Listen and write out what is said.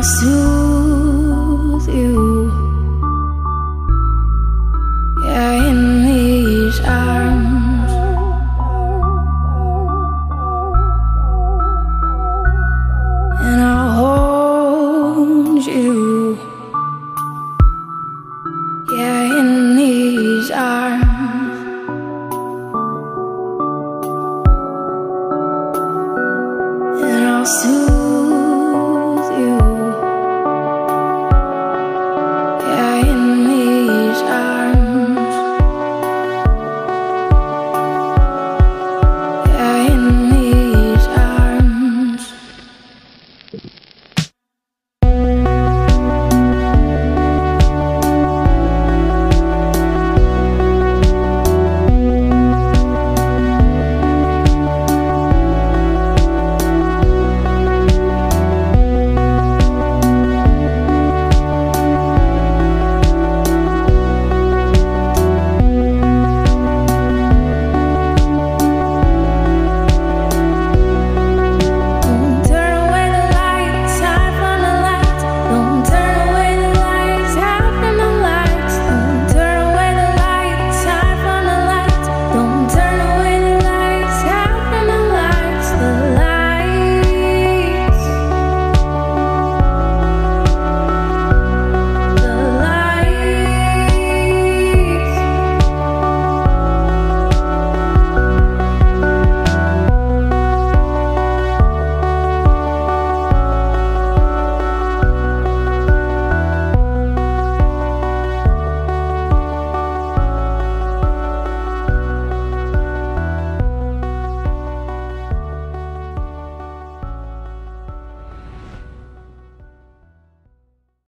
I'll soothe you. Yeah, in these arms. And I'll hold you. Yeah, in these arms. And I'll soothe